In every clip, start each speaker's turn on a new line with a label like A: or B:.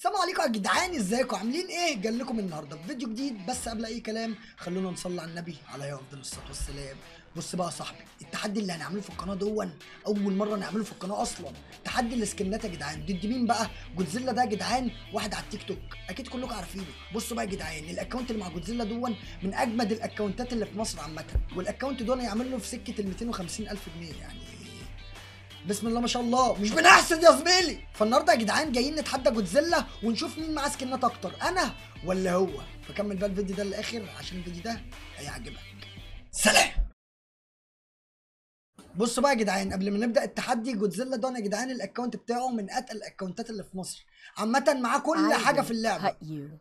A: السلام عليكم يا جدعان ازيكم؟ عاملين إيه؟ جاي لكم النهارده في فيديو جديد. بس قبل اي كلام خلونا نصلي على النبي عليه افضل الصلاة والسلام. بص بقى يا صاحبي التحدي اللي هنعمله في القناة دون أول مرة نعمله في القناة أصلا. تحدي السكنات يا جدعان. ضد مين بقى جودزيلا ده يا جدعان واحد على التيك توك. أكيد كلكم عارفينه. بصوا بقى يا جدعان الأكونت اللي مع جودزيلا دون من أجمد الأكونتات اللي في مصر عامة. والأكونت دون هيعمل له في سكة ال 250 ألف جنيه يعني بسم الله ما شاء الله مش بنحسد يا زميلي. فالنهارده يا جدعان جايين نتحدى جودزيلا ونشوف مين معاه سكنات أكتر أنا ولا هو؟ فكمل بقى الفيديو ده للآخر عشان الفيديو ده هيعجبك. سلام! بصوا بقى يا جدعان قبل ما نبدأ التحدي جودزيلا ده يا جدعان الأكونت بتاعه من اتقل الأكونتات اللي في مصر. عامة معاه كل
B: حاجة
A: في
B: اللعبة.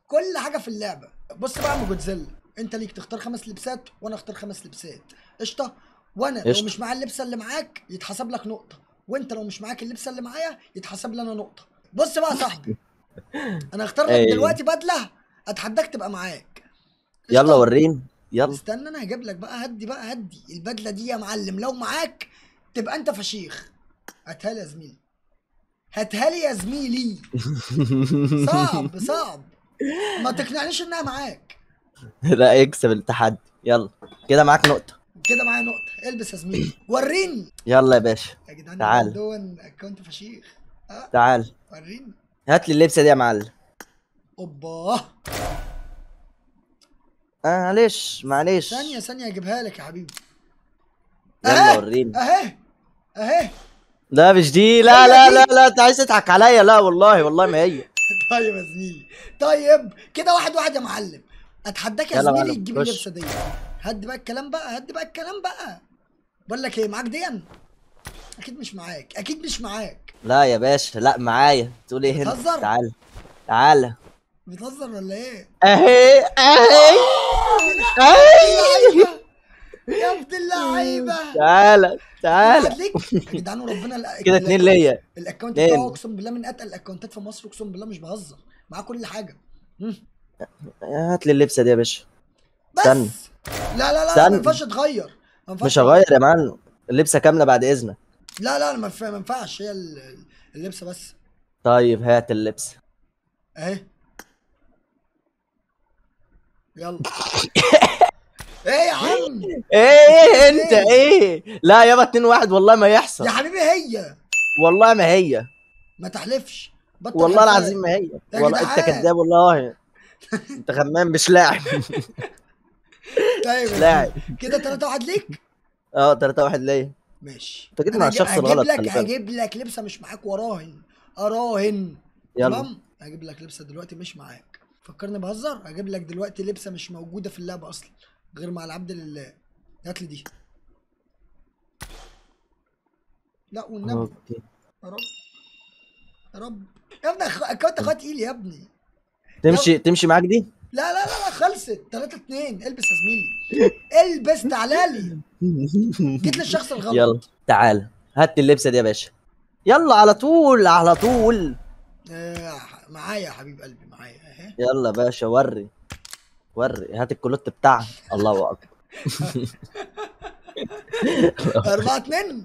A: كل حاجة في اللعبة. بص بقى يا ام جودزيلا أنت ليك تختار خمس لبسات وأنا أختار خمس لبسات. قشطة؟ وأنا لو. مش معايا اللبسه اللي معاك يتحسب لك نقطة. وانت لو مش معاك اللبسه اللي معايا يتحسب لي أنا نقطة. بص بقى يا صاحبي. أنا هختار لك
C: أيوة.
A: دلوقتي بدلة اتحداك تبقى معاك.
C: يلا؟ وريني. يلا.
A: استنى أنا هجيب لك بقى هدي بقى هدي. البدلة دي يا معلم لو معاك تبقى أنت فشيخ. هاتها لي يا زميلي. هاتها لي يا زميلي. صعب صعب. ما تقنعنيش إنها معاك.
C: لا يكسب التحدي يلا. كده معاك نقطة.
A: كده معايا نقطة. البس يا زميلي. وريني.
C: يلا يا باشا.
A: يا جدعان
C: تعال.
A: دون اكونت فشيخ. آه
C: تعال.
A: وريني.
C: هات لي اللبسة دي يا معلم.
A: أوبا.
C: آه معلش معلش.
A: ثانية ثانية أجيبها لك يا حبيبي.
C: يلا. وريني.
A: أهي. أهي.
C: لا مش دي. لا لا لا لا أنت عايز تضحك عليا. لا والله والله ما هي.
A: طيب يا زميلي. طيب كده واحد واحد يا معلم. أتحداك يا زميلي تجيب
C: خش.
A: اللبسة دي. هدي بقى الكلام بقى هدي بقى الكلام بقى. بقول لك إيه معاك دي أكيد مش معاك أكيد مش معاك.
C: لا يا باشا لا معايا. تقول إيه هنا؟
A: بتهزر؟
C: تعال تعال.
A: بتهزر ولا
C: إيه؟ أهي أهي
A: أهي. يا ابن اللعيبة.
C: تعالى تعالى
A: يا جدعان وربنا
C: كده اتنين ليا. الأكونت.
A: بتاعه أقسم بالله من اتقل الأكونتات في مصر أقسم بالله مش بهزر. معاه كل حاجة.
C: هات لي اللبسة دي يا باشا. استنى.
A: لا لا لا. ما ينفعش تغير.
C: مش هغير يا معلم. اللبسة كاملة بعد إذنك.
A: لا لا ما ينفع- ما ينفعش. هي ال- اللبسة بس.
C: طيب هات اللبسة
A: اهي يلا. إيه يا عم؟
C: إيه أنت إيه؟ لا يابا اتنين واحد. والله ما يحصل.
A: يا حبيبي هي.
C: والله ما هي.
A: ما تحلفش.
C: والله. العظيم ما هي. والله
A: أنت.
C: كذاب والله. أنت خمام مش لاعب.
A: طيب
C: لاعب.
A: كده 3 1 ليك؟
C: آه 3 1 ليا.
A: ماشي.
C: انت جيت مع
A: هجيب-
C: الشخص
A: هجيب
C: الغلط
A: لك
C: خلي بالك.
A: هجيب لك لبسة مش معاك وراهن. أراهن.
C: يلا.
A: تمام؟ هجيب لك لبسة دلوقتي مش معاك. فكرني بهزر. هجيب لك دلوقتي لبسة مش موجودة في اللعبة أصلا غير مع العبد لله هات لي دي. لا والنبي. يا رب. يا رب. يا ابني اخويا تقيل يا ابني.
C: تمشي تمشي معاك دي؟
A: لا لا لا. خلصت 3 2 البس يا زميلي. البس تعالى لي. جيت للشخص الغلط.
C: يلا تعال. هات اللبسة دي يا باشا. يلا على طول على طول.
A: آه معايا يا حبيب قلبي معايا. أهي.
C: يلا يا باشا وري. وري. هات الكلوت بتاعها الله أكبر.
A: 4 2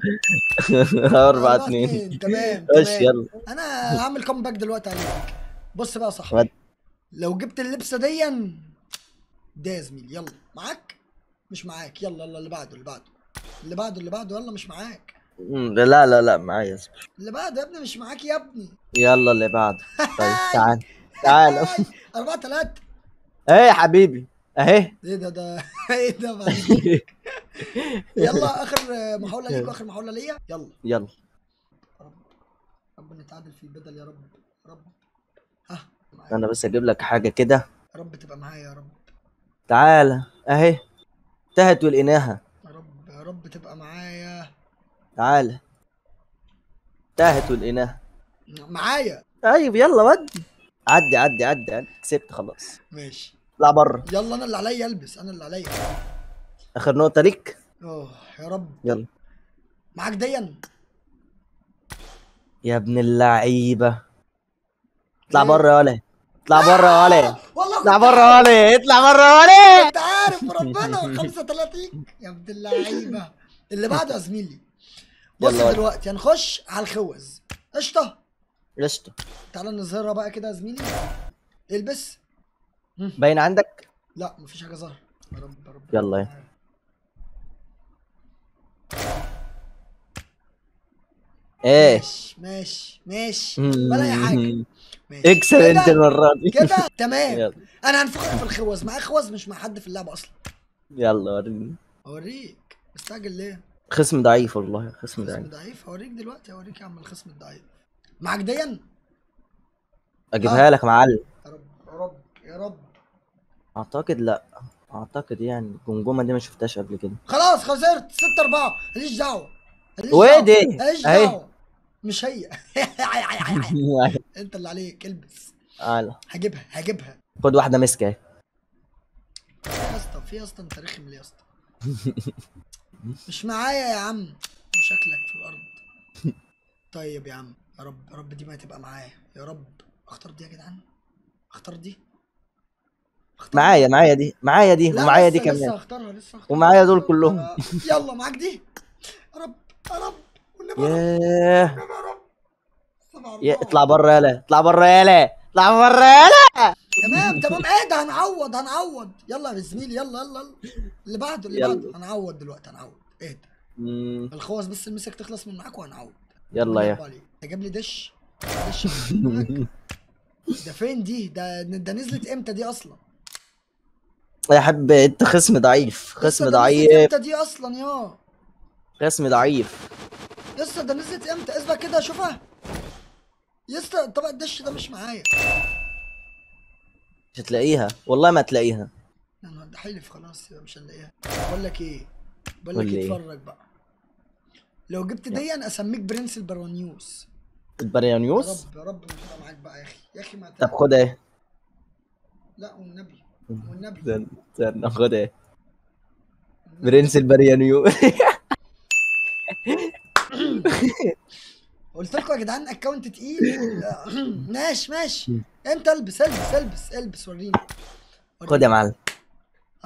C: 4 2
A: تمام
C: خش
A: تمام.
C: يلا.
A: أنا هعمل comeback دلوقتي عليك. بص بقى يا صاحبي. لو جبت اللبسة دي ده يا زميلي يلا. معاك؟ مش معاك. يلا يلا اللي بعده اللي بعده. اللي بعده اللي بعده. يلا مش معاك.
C: لا لا لا معايا اصبر.
A: اللي بعده يا ابني مش معاك يا ابني.
C: يلا اللي بعده. طيب تعال. تعال.
A: 4 3
C: إيه يا حبيبي. اهي.
A: إيه ده ده إيه ده يلا آخر محاولة ليك وآخر محاولة ليا. يلا.
C: يلا.
A: رب نتعادل في البدل يا رب. رب. ها معايا.
C: أنا بس أجيب لك حاجة كده.
A: رب تبقى معايا يا رب.
C: تعال أهي انتهت ولقيناها
A: يا رب يا رب تبقى معايا.
C: تعال. انتهت ولقيناها
A: معايا؟
C: طيب يلا ودي عدي عدي عدي عدي. كسبت خلاص.
A: ماشي.
C: اطلع بره.
A: يلا أنا اللي عليا ألبس أنا اللي عليا.
C: آخر نقطة ليك.
A: أوه يا رب.
C: يلا.
A: معاك دين
C: يا ابن اللعيبة. اطلع
A: إيه؟
C: بره يا ولا اطلع بره يا ولا
A: والله
C: اطلع بره
A: عارف.
C: ولا اطلع بره يا ولا
A: انت عارف ربنا 35 يا ابن اللعيبة. اللي بعده يا زميلي. بص. دلوقتي هنخش على الخوذ قشطة.
C: قشطة.
A: تعالى نظهرها بقى كده يا زميلي. البس.
C: باين عندك؟
A: لا مفيش حاجة ظاهرة. يا رب يا رب.
C: يلا. إيه.
A: ماشي ماشي ماشي. ولا أي حاجة.
C: اكسب
A: كده-
C: انت المرة دي.
A: كده تمام.
C: يلا
A: أنا هنفخك في الخوذ معايا خوذ مش مع حد في اللعبة أصلا.
C: يلا وريني.
A: أوريك. مستعجل ليه؟
C: خصم ضعيف والله خصم
A: خصم
C: ضعيف.
A: ضعيف؟ أوريك دلوقتي أوريك يا عم الخصم الضعيف. معاك دين
C: اجيبها لك معلم.
A: يا رب يا رب يا رب.
C: أعتقد لأ. أعتقد يعني الجمجمه دي ما شفتهاش قبل كده.
A: خلاص خسرت. 6 4 ماليش دعوة. ماليش.
C: دي؟
A: ماليش. دعوة. مش هي. انت اللي عليك البس.
C: تعالى
A: هجيبها هجيبها.
C: خد واحدة مسكه اهي.
A: يا اسطى في يا اسطى انت رخم ليه يا اسطى؟ مش معايا يا عم. وشكلك في الأرض. طيب يا عم يا رب يا رب دي ما تبقى معايا. يا رب. اختار دي يا جدعان. اختار دي.
C: معايا معايا دي معايا دي ومعايا دي
A: لسه- لسه
C: كمان.
A: هختارها لسه هختارها.
C: ومعايا دول كلهم.
A: آه، يلا معاك دي. يا رب يا رب.
C: ياه
A: يا.
C: اطلع بره يالا اطلع بره يالا اطلع بره يالا
A: تمام تمام. إيه ده هنعوض هنعوض. يلا يا زميلي يلا يلا يلا. اللي بعده اللي. بعده. هنعوض دلوقتي هنعوض. إيه ده؟
C: مم،
A: الخوص بس المسك تخلص من معاك وهنعوض.
C: يلا يا
A: يا. جاب لي دش؟ دش. ده فين دي؟ ده ده نزلت إمتى دي أصلا؟
C: يا حب انت خصم ضعيف خصم ضعيف.
A: إمتى دي أصلا؟ يا.
C: خصم ضعيف.
A: لسه ده نزلت إمتى؟ اثبت كده اشوفها. يسطا طبق الدش ده مش معايا.
C: مش هتلاقيها. والله ما هتلاقيها.
A: يا نهار ده حلف خلاص يبقى مش هنلاقيها. بقول لك إيه؟ بقول
C: قول
A: لك
C: إيه؟
A: اتفرج بقى. لو جبت دي أنا اسميك برنس البرونيوس. يا
C: البريانيوس
A: رب يا رب تبقى معاك بقى يا أخي. يا أخي ما
C: طب خد إيه
A: لا والنبي. والنبي.
C: استنى خد
A: إيه.
C: برنس البريانيوس
A: قلت لكم يا جدعان account تقيل. ماشي ماشي. انت البس البس البس البس وريني.
C: خد يا معلم.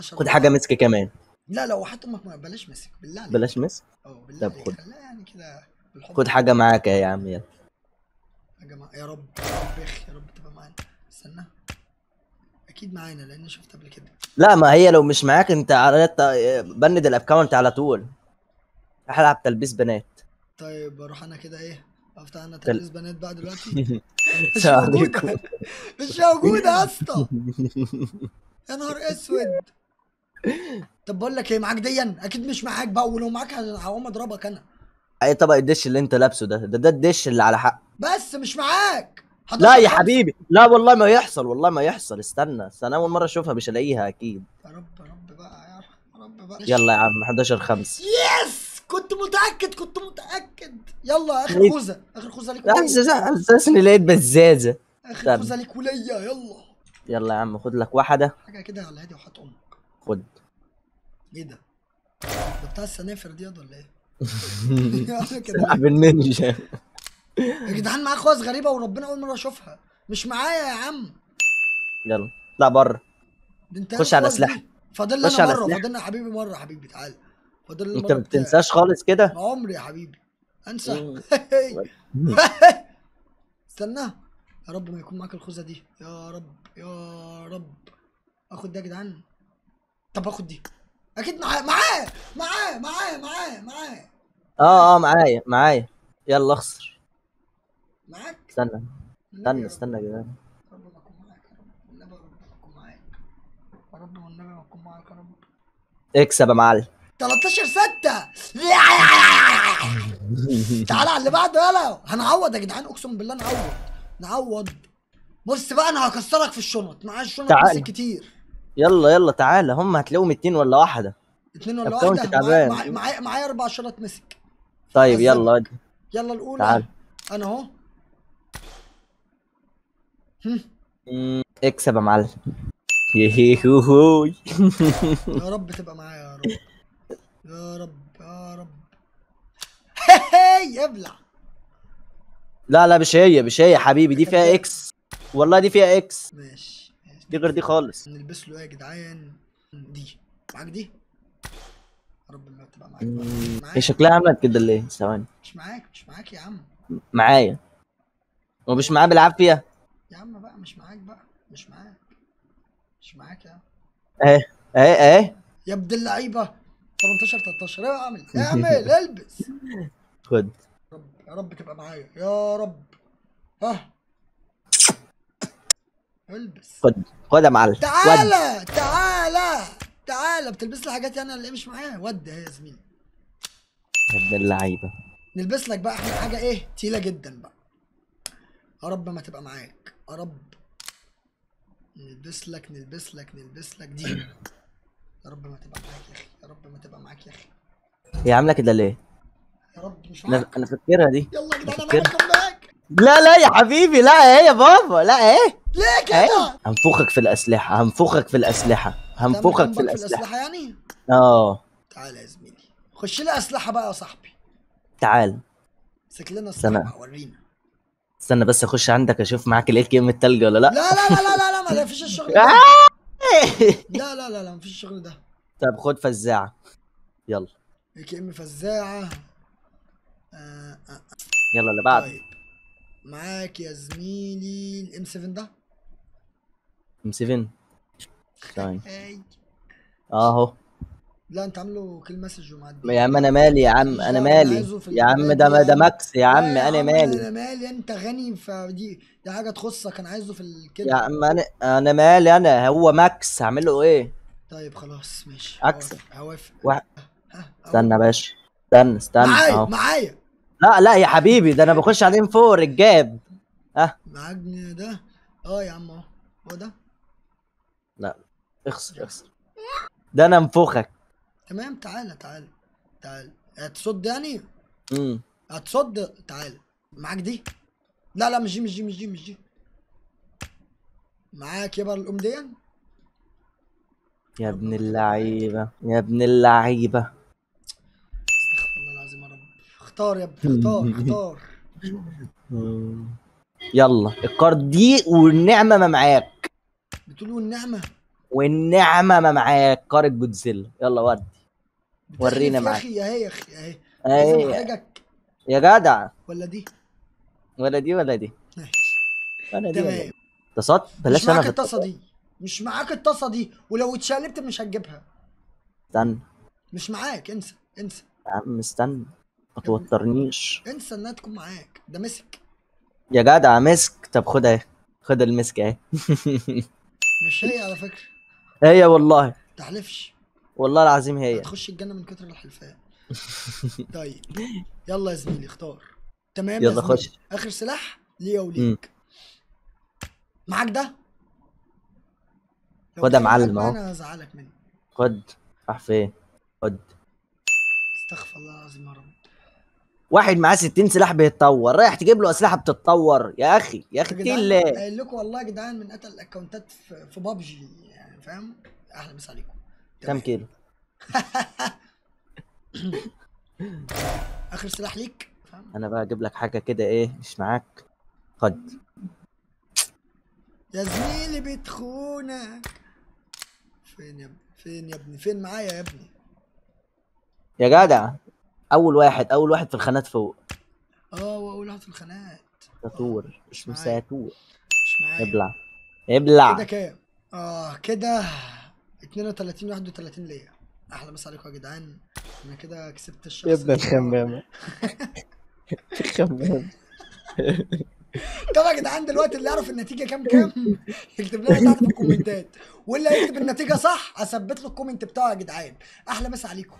C: خد حاجة مسك كمان.
A: لا لو حتى أمك بلاش مسك بالله عليك.
C: بلاش مس
A: آه بالله
C: طب
A: عليك.
C: خد.
A: يعني كده
C: خد حاجة معاك يا عم يلا.
A: يا جماعة يا رب يا رب يا أخي يا رب تبقى معانا. استنى. أكيد معانا لأن شفت قبل كده.
C: لا ما هي لو مش معاك أنت على بند الاكونت على طول. العب تلبيس بنات.
A: طيب أروح أنا كده إيه؟ افتح أنا تلبيس بنات بقى دلوقتي؟ مش موجودة.
C: عليكم.
A: مش موجودة يا اسطى. يا نهار اسود. طب بقول لك إيه معاك ديا أكيد مش معاك بقى ولو معاك هقوم اضربك أنا.
C: اي طبق الدش اللي انت لابسه ده. ده, ده الدش اللي على حق.
A: بس مش معاك.
C: لا
A: 11
C: يا. حبيبي. لا والله ما يحصل والله ما يحصل. استنى استنى أول مرة أشوفها مش الاقيها أكيد.
A: يا رب يا رب بقى يا رب بقى.
C: يلا يا عم 11 5
A: يس كنت متأكد كنت متأكد. يلا
C: آخر؟
A: خوذة. آخر خوذة ليك
C: اني لقيت
A: بزازة.
C: آخر.
A: خوذة ليك وليا. يلا.
C: يلا يا عم خد لك واحدة.
A: حاجة كده على هادي وحط أمك.
C: خد.
A: إيه ده؟ ده بتاع السنافر دي ولا إيه؟
C: سلاح بالنينجا
A: يا جدعان معاه خوذ غريبة وربنا أول مرة أشوفها. مش معايا يا عم.
C: يلا. اطلع بره. خش على. أسلحة.
A: فاضل
C: على
A: مره. فاضل لنا يا حبيبي مره يا حبيبي تعالى فاضل لي
C: انت ما بتنساش خالص كده؟
A: عمري يا حبيبي. انسى. استنى. يا رب ما يكون معاك الخوذة دي. يا رب يا رب. اخد ده يا جدعان. طب اخد دي. أكيد معاه معاه معاه معاه معاه معاه.
C: آه آه معايا معايا. يلا اخسر.
A: معاك؟
C: استنى استنى. استنى يا جدعان. اكسب يا معلم.
A: 13 6 تعالى على اللي بعده يلا. هنعوض يا جدعان اقسم بالله نعوض. نعوض. بص بقى أنا هكسرك في الشنط. معايا الشنط. بس كتير.
C: يلا يلا تعالى هم هتلاقيهم اتنين ولا واحدة.
A: اتنين ولا واحدة؟
C: تعبان.
A: معايا- معايا أربع شنط مسك.
C: طيب. يلا ودي.
A: يلا الأولى.
C: تعال.
A: أنا
C: أهو. اكسب يا معلم. يهيهوهوي.
A: يا رب تبقى معايا يا رب. يا رب يا رب. هي ابلع
C: لا لا مش هي مش هي يا حبيبي دي فيها إكس والله دي فيها إكس
A: ماشي ماشي.
C: دي غير دي خالص.
A: نلبس له إيه يا جدعان؟ دي. معاك دي؟ يا رب ما تبقى معاك.
C: هي شكلها عملت كده ليه؟ ثواني.
A: مش معاك مش معاك يا عم.
C: معايا. ومش معاه بالعافية؟
A: يا عم بقى مش معاك بقى. مش معاك. مش معاك يا عم.
C: إيه إيه إيه؟
A: يا ابن اللعيبة. 18 13 إيه اعمل اعمل البس.
C: خد.
A: رب يا رب تبقى معايا. يا رب. ها. البس.
C: خد. خد يا معلم.
A: تعالى تعالى تعالى. بتلبس لي حاجات أنا اللي مش معايا. ود يا زميلي.
C: يا ابن اللعيبة.
A: نلبس لك بقى إحنا حاجة إيه؟ تقيلة جدا بقى. يا رب ما تبقى معاك. يا رب. نلبس لك نلبس لك نلبس لك. دي. يا رب ما تبقى معاك يا أخي يا رب ما تبقى معاك يا أخي.
C: هي عاملة كده ليه؟
A: يا رب مش معاك.
C: أنا فاكرها دي.
A: يلا يا جدعان أنا معاك
C: لا لا يا حبيبي لا إيه يا بابا؟ لا إيه؟
A: ليه
C: إيه؟
A: كده؟ إيه؟
C: هنفخك في الأسلحة هنفخك في الأسلحة هنفخك في الاسلحه في الأسلحة.
A: يعني؟
C: آه.
A: تعالى يا زميلي خش لي أسلحة بقى يا صاحبي.
C: تعال.
A: سك لنا اسلحه ورينا.
C: استنى بس أخش عندك أشوف معاك الاي كي ام التلج ولا
A: لأ؟
C: لا
A: لا لا لا لا, لا ما فيش الشغل لا لا لا لا ما فيش الشغل ده.
C: طب خد فزاعة. يلا.
A: اي كي ام فزاعه آه آه.
C: يلا اللي بعد
A: طيب. معاك يا زميلي الام 7 ده؟
C: ام 7 ثاني
A: هاي
C: أهو.
A: لا انت عامله كل مسج ومعدي.
C: يا عم أنا مالي يا عم أنا مالي. يا عم ده ده. ماكس يا عم
A: لا
C: أنا مالي.
A: أنا مالي أنت غني فدي دي حاجة تخصك أنا عايزه في ال- كده.
C: يا عم أنا أنا مالي أنا هو ماكس هعمل له إيه؟
A: طيب خلاص ماشي.
C: أكسب.
A: هوافق-
C: واحد.
A: ها، ها،
C: استنى يا باشا. استنى استنى.
A: معايا معايا.
C: لا لا يا حبيبي ده أنا بخش عليهم فوق الرجاب
A: معاك ده؟ أه يا عم أهو. هو ده؟
C: اخسر اخسر. ده أنا انفخك
A: تمام؟ تعالى تعالى تعالى. هتصد يعني؟
C: امم
A: هتصد تعالى. معاك دي؟ لا لا مش دي مش دي مش دي مش دي. معاك يبقى الأم دي
C: يا ابن اللعيبة. يا ابن اللعيبة.
A: استغفر الله العظيم يا رب. اختار يا ابني اختار اختار.
C: يلا الكارد دي والنعمة ما معاك.
A: بتقولوا النعمه
C: والنعمة ما معاك. كارد جودزيلا. يلا ودي. ورينا معاك.
A: يا أخي يا أخي
C: إيه
A: احرجك
C: يا جدع.
A: ولا دي؟
C: ولا دي ولا دي. ولا دي
A: تمام. مش
C: بلاش أنا
A: معاك
C: في
A: الطاسة دي. مش معاك الطاسة دي. ولو اتشقلبت مش هتجيبها.
C: استنى.
A: مش معاك. انسى انسى.
C: يا عم استنى. ما توترنيش.
A: انسى إنها تكون معاك. ده مسك.
C: يا جدع مسك. طب خد أهي. خد المسك أهي.
A: مش هي على فكرة.
C: هي والله.
A: تحلفش.
C: والله العظيم هي.
A: هتخش الجنة من كتر الحلفان طيب. يلا يا زميلي اختار. تمام
C: يلا. خش.
A: آخر سلاح ليا وليك. معاك ده؟
C: خد يا معلم أهو.
A: أنا هزعلك مني.
C: خد. راح فين؟ خد.
A: استغفر الله العظيم يا رب.
C: واحد معاه 60 سلاح بيتطور. رايح تجيب له أسلحة بتتطور. يا أخي يا
A: أخي
C: اتقي الله
A: قايل لكم والله يا جدعان من قتل الأكونتات في, بابجي يعني فاهم؟ أحلى مسا عليكم تمام.
C: كيلو؟
A: آخر سلاح ليك.
C: أنا بقى أجيب لك حاجة كده إيه مش معاك. خد.
A: يا زميلي بتخونك فين يا ابني فين يا ابني؟ فين معايا يا ابني؟
C: يا جدع أول واحد أول واحد في الخانات فوق.
A: آه واقول واحد في الخناقات
C: ساتور.
A: مش
C: اسمه. ساتور.
A: مش معايا.
C: ابلع. ابلع.
A: كده كام؟ آه كده. 32 31 ليا. أحلى مسا عليكم يا جدعان. أنا كده كسبت الشخص
C: يا ابن الخمامه الخمامه
A: طب يا جدعان دلوقتي اللي يعرف النتيجة كام كام يكتب لنا تحت في ال comment ات. واللي هيكتب النتيجة صح أثبت له ال comment بتاعه يا جدعان. أحلى مسا عليكم.